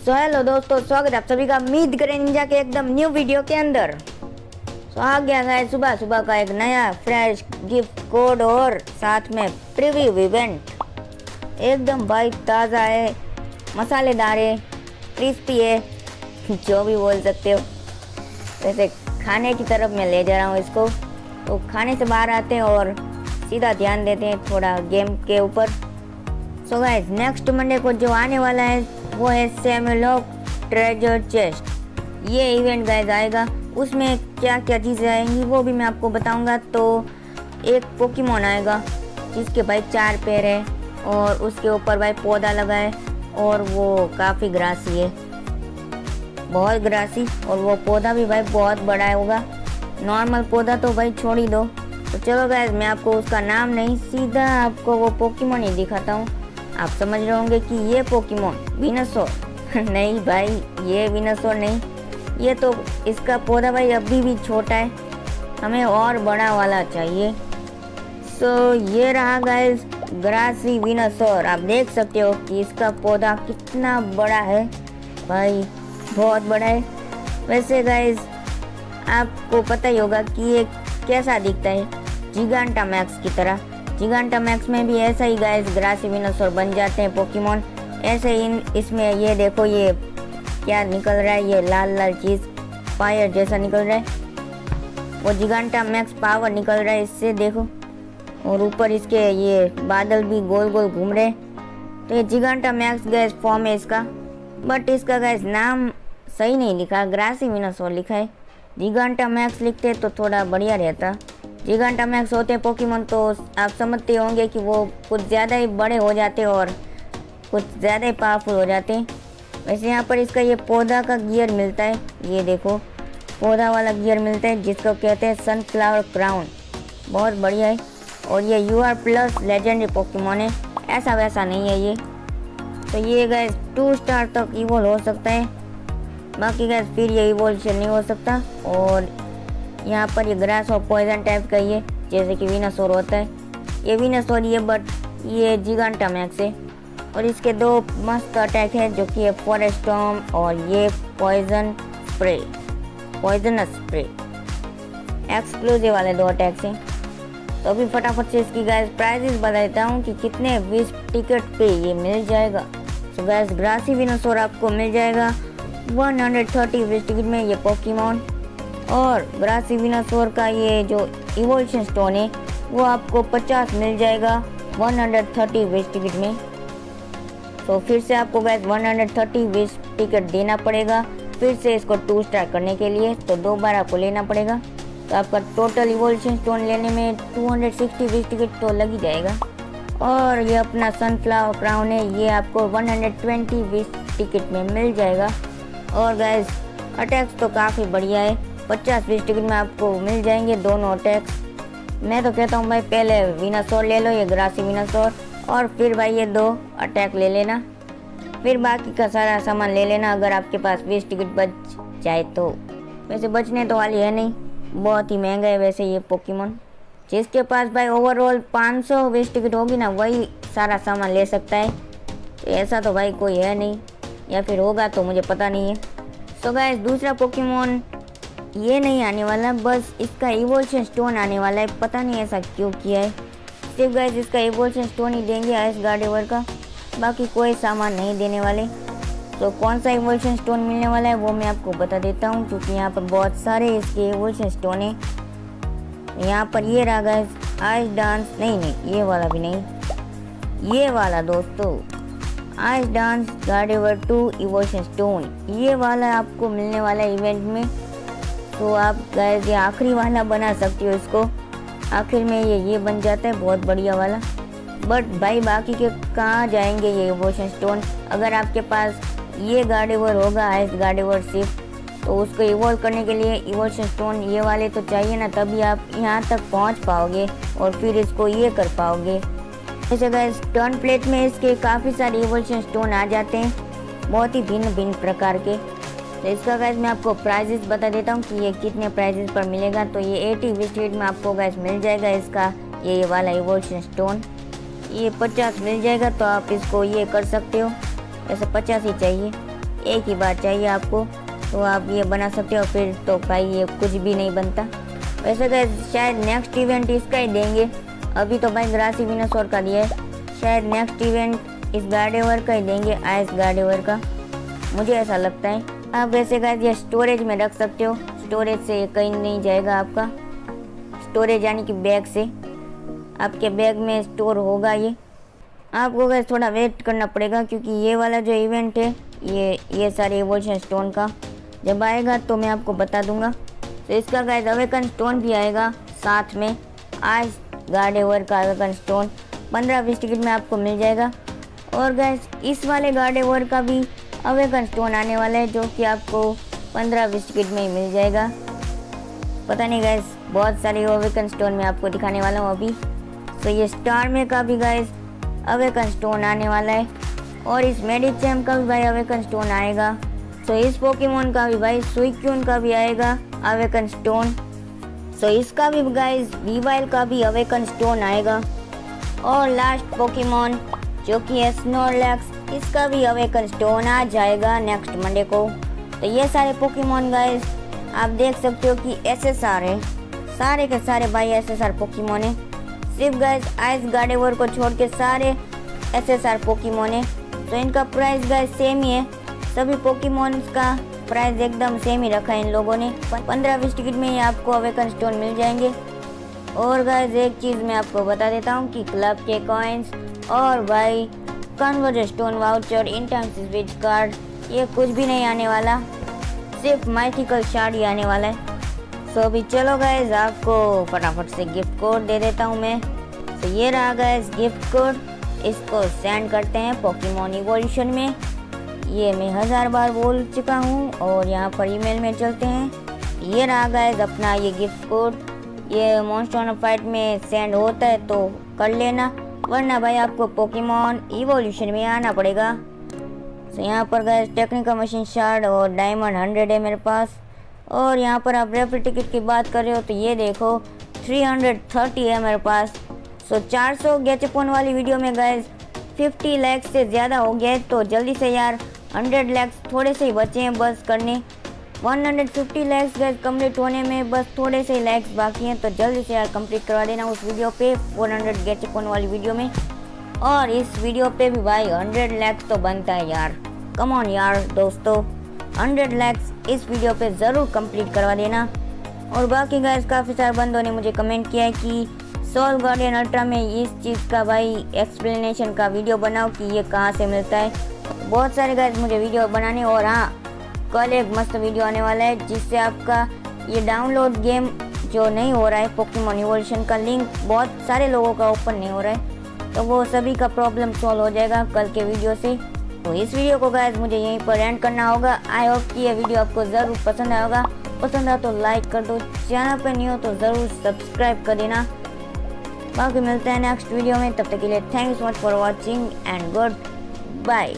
So hello दोस्तों, स्वागत आप सभी का मीत करें निंजा के एकदम न्यू वीडियो के अंदर। सो आ गया है सुबह सुबह का एक नया फ्रेश गिफ्ट कोड और साथ में प्रीव्यू इवेंट एकदम भाई ताज़ा है, मसालेदार है क्रिस्पी है, जो भी बोल सकते हो। वैसे खाने की तरफ़ मैं ले जा रहा हूँ इसको। तो खाने से बाहर आते हैं और सीधा ध्यान देते हैं थोड़ा गेम के ऊपर। सो गाइस नेक्स्ट मंडे को जो आने वाला है वो है सेमलॉक ट्रेजर चेस्ट ये इवेंट गाइस आएगा। उसमें क्या क्या चीज़ें आएँगी वो भी मैं आपको बताऊँगा। तो एक पोकीमोन आएगा, जिसके भाई चार पैर है और उसके ऊपर भाई पौधा लगा है और वो काफ़ी ग्रासी है। बहुत ग्रासी और वो पौधा भी भाई बहुत बड़ा होगा। नॉर्मल पौधा तो भाई छोड़ ही दो। तो चलो गैस मैं आपको उसका नाम नहीं, सीधा आपको वो पोकीमोन ही दिखाता हूँ। आप समझ रहे होंगे कि ये पोकीमोन विनसोर नहीं भाई, ये विनसोर नहीं। ये तो इसका पौधा भाई अभी भी छोटा है। हमें और बड़ा वाला चाहिए। सो ये रहा गाइस ग्रासी विनसोर आप देख सकते हो कि इसका पौधा कितना बड़ा है। भाई, बहुत बड़ा है। वैसे गाइस आपको पता ही होगा कि ये कैसा दिखता है। जिगांटा मैक्स की तरह। जिगांटा मैक्स में भी ऐसा ही गाइस ग्रासी विनोसोर बन जाते हैं पोकीमोन ऐसे ही इसमें ये देखो, ये क्या निकल रहा है? ये लाल लाल चीज़ फायर जैसा निकल रहा है। वो जिगांटा मैक्स पावर निकल रहा है इससे, देखो। और ऊपर इसके ये बादल भी गोल गोल घूम रहे तो ये जिगांटा मैक्स गैस फॉर्म है इसका। बट इसका गैस नाम सही नहीं लिखा ग्रासी विनोसोर लिखा है। जिगांटा मैक्स लिखते तो थोड़ा बढ़िया रहता। जिगांटा मैक्स होते पोकीमोन तो आप समझते होंगे कि वो कुछ ज़्यादा ही बड़े हो जाते और कुछ ज़्यादा ही पावरफुल हो जाते वैसे यहाँ पर इसका ये पौधा का गियर मिलता है, ये देखो, पौधा वाला गियर मिलता है, जिसको कहते हैं सनफ्लावर क्राउन बहुत बढ़िया है, और ये U R plus legendary Pokemon है, ऐसा वैसा नहीं है ये। तो ये गए टू स्टार तक इवोल्व हो सकता है। बाकी गैस फिर ये इवोल्यूशन नहीं हो सकता, और यहाँ पर ये ग्रास और पॉइजन टाइप का है जैसे कि वीनासोर होता है। ये वीनासोर ये बट ये जिगांटा मैक्स है। और इसके दो मस्त अटैक है जो कि है फॉरेस्टॉम और ये poison spray poisonous spray exclusive वाले दो अटैक्स हैं। तो अभी फटाफट से इसकी गैस प्राइजेस बता देता हूँ कि कितने बीस टिकट पे ये मिल जाएगा। तो गैस ग्रासी विनोसोर आपको मिल जाएगा। 130 बीस टिकट में ये पोकीमोन और ग्रासी विनासोर का ये जो इवोल्यूशन स्टोन है, वो आपको 50 मिल जाएगा 130 वेस्ट टिकट में। तो फिर से आपको गैस 130 वेस्ट टिकट देना पड़ेगा। फिर से इसको टू स्टार करने के लिए तो दो बार आपको लेना पड़ेगा। तो आपका टोटल इवोल्यूशन स्टोन लेने में 260 वेस्ट टिकट तो लग ही जाएगा। और ये अपना सनफ्लावर क्राउन है, ये आपको 120 वेस्ट टिकट में मिल जाएगा। और गैस अटैक्स तो काफ़ी बढ़िया है। पचास बीस टिकट में आपको मिल जाएँगे दोनों अटैक्स मैं तो कहता हूँ, भाई, पहले वीनासोर ले लो, ये ग्रासी वीनासोर और फिर भाई ये दो अटैक ले लेना। फिर बाकी का सारा सामान ले लेना, अगर आपके पास बीस टिकट बच जाए तो। वैसे बचने तो वाली है नहीं, बहुत ही महँगा है वैसे ये पोकीमोन जिसके पास भाई ओवरऑल पाँच सौ बीस टिकट होगी ना, वही सारा सामान ले सकता है। तो ऐसा तो भाई कोई है नहीं, या फिर होगा तो मुझे पता नहीं है। सो गाइस दूसरा पोकेमोन ये नहीं आने वाला बस इसका इवोल्यूशन स्टोन आने वाला है, पता नहीं ऐसा क्यों किया है। सिर्फ़ गाइस इसका इवोल्यूशन स्टोन ही देंगे आइस गार्डेवर का, बाकी कोई सामान नहीं देने वाले। तो कौन सा इवोल्यूशन स्टोन मिलने वाला है, वो मैं आपको बता देता हूँ, क्योंकि यहाँ पर बहुत सारे इसके इवोल्यूशन स्टोन है। यहाँ पर ये रहा गाइस आइस डांस नहीं नहीं, ये वाला भी नहीं। ये वाला, दोस्तों ice dance Gardevoir two evolution stone ये वाला आपको मिलने वाला इवेंट में। तो आप गए ये आखिरी वाला बना सकते हो इसको। आखिर में ये ये बन जाता है, बहुत बढ़िया वाला। बट भाई, बाकी के कहाँ जाएँगे ये इवोशन स्टोन? अगर आपके पास ये गार्डेवर होगा आइस गार्डेवर सिर्फ़ तो उसको इवोल्व करने के लिए इवोशन स्टोन ये वाले तो चाहिए ना, तभी आप यहाँ तक पहुँच पाओगे और फिर इसको ये कर पाओगे। जैसे गैस टर्न प्लेट में इसके काफ़ी सारे इवोल्यूशन स्टोन आ जाते हैं, बहुत ही भिन्न भिन्न प्रकार के। तो इसका गैस मैं आपको प्राइजेस बता देता हूँ कि ये कितने प्राइजेस पर मिलेगा। तो ये एटी बिस्किट में आपको गैस मिल जाएगा इसका ये, ये वाला इवोल्यूशन स्टोन ये पचास मिल जाएगा तो आप इसको ये कर सकते हो। ऐसे पचास ही चाहिए। एक ही बार चाहिए आपको तो आप ये बना सकते हो। फिर तो भाई ये कुछ भी नहीं बनता। वैसे गैस शायद नेक्स्ट इवेंट इसका ही देंगे। अभी तो भाई ग्रासी विनासोर का दिया है। शायद नेक्स्ट इवेंट इस गार्डेवर का ही देंगे आइस गार्डेवर का। मुझे ऐसा लगता है। आप वैसे गैस ये स्टोरेज में रख सकते हो। स्टोरेज से कहीं नहीं जाएगा आपका। स्टोरेज यानी कि बैग से। आपके बैग में स्टोर होगा ये। आपको गैस थोड़ा वेट करना पड़ेगा क्योंकि ये वाला जो इवेंट है, ये ये सारे एवोल्यूशन स्टोन का। जब आएगा तो मैं आपको बता दूँगा। तो इसका गैस अवेकन स्टोन भी आएगा साथ में। आज गार्डेवर का अवेकन स्टोन पंद्रह बीस टिकट में आपको मिल जाएगा। और गैस इस वाले गार्डेवर का भी अवेकन स्टोन आने वाला है जो कि आपको पंद्रह बीस टिकट में ही मिल जाएगा। पता नहीं गैस बहुत सारे अवेकन स्टोन में आपको दिखाने वाला हूँ अभी। तो ये स्टार में का भी गैस अवेकन स्टोन आने वाला है। और इस मेडिचैम का भी भाई अवेकन स्टोन आएगा। तो इस पोकेमोन का भी भाई सुइक्यून का भी आएगा अवेकन स्टोन तो इसका भी गाइस वीवाइल का भी अवेकन स्टोन आएगा। और लास्ट पोकेमोन जो कि है स्नोरलैक्स इसका भी अवेकन स्टोन आ जाएगा नेक्स्ट मंडे को। तो ये सारे पोकीमोन गाइस आप देख सकते हो कि एस एस आर है। सारे के सारे भाई एस एस आर पोकेमोन है। सिर्फ़ गाइस आइस गार्डेवर को छोड़ के सारे एस एस आर पोकेमोन है। तो इनका प्राइस गाइस सेम ही है। सभी पोकीमोन का प्राइस एकदम सेम ही रखा है इन लोगों ने। पंद्रह बीस टिकट में ही आपको अवेकन स्टोन मिल जाएँगे। और गाइस एक चीज़ मैं आपको बता देता हूँ कि क्लब के कॉइन्स और भाई कन्वर्जर स्टोन वाउचर इंटर्स कार्ड ये कुछ भी नहीं आने वाला। सिर्फ़ माइथिकल शार्ड ही आने वाला है। सो अभी चलो गाइज़ आपको फटाफट से गिफ्ट कोड दे देता हूँ मैं। तो ये रहा गाइज़ गिफ्ट कोड इसको सेंड करते हैं पोकेमोन इवोल्यूशन में। ये मैं हज़ार बार बोल चुका हूँ और यहाँ पर ईमेल में चलते हैं। ये रहा गाइज़ अपना ये गिफ्ट कोड ये मॉन्स्टर फाइट में सेंड होता है तो कर लेना। वरना भाई आपको पोकेमोन इवोल्यूशन में आना पड़ेगा। तो यहाँ पर गए टेक्निकल मशीन शार्ड और डायमंड हंड्रेड है मेरे पास। और यहाँ पर आप रेफर टिकट की बात कर रहे हो तो ये देखो थ्री हंड्रेड थर्टी है मेरे पास। सो चार सौ गैचपोन वाली वीडियो में गए फिफ्टी लैक्स से ज़्यादा हो गया तो जल्दी से यार हंड्रेड लैक्स थोड़े से ही बचे हैं बस करने। 150 लैक्स गैस कंप्लीट होने में बस थोड़े से लैक्स बाकी हैं तो जल्दी से यार कंप्लीट करवा देना उस वीडियो पे, 400 गेट चिपन वाली वीडियो में। और इस वीडियो पे भी भाई 100 लैक्स तो बनता है यार। कम ऑन यार दोस्तों 100 लैक्स इस वीडियो पे ज़रूर कंप्लीट करवा देना। और बाकी गैस काफ़ी सारे बंदों ने मुझे कमेंट किया है कि सोल गार्डियन अल्ट्रा में इस चीज़ का भाई एक्सप्लेनेशन का वीडियो बनाओ कि ये कहाँ से मिलता है। बहुत सारे गैस मुझे वीडियो बनाने और हाँ कल एक मस्त वीडियो आने वाला है, जिससे आपका ये डाउनलोड गेम जो नहीं हो रहा है पोकेमोन इवोल्यूशन का लिंक बहुत सारे लोगों का ओपन नहीं हो रहा है तो वो सभी का प्रॉब्लम सॉल्व हो जाएगा कल के वीडियो से। तो इस वीडियो को गैस मुझे यहीं पर एंड करना होगा। आई होप कि ये वीडियो आपको ज़रूर पसंद आया होगा। पसंद आया तो लाइक कर दो। चैनल पर नहीं हो तो ज़रूर सब्सक्राइब कर देना। बाकी मिलते हैं नेक्स्ट वीडियो में। तब तक के लिए thank so much for watching and goodbye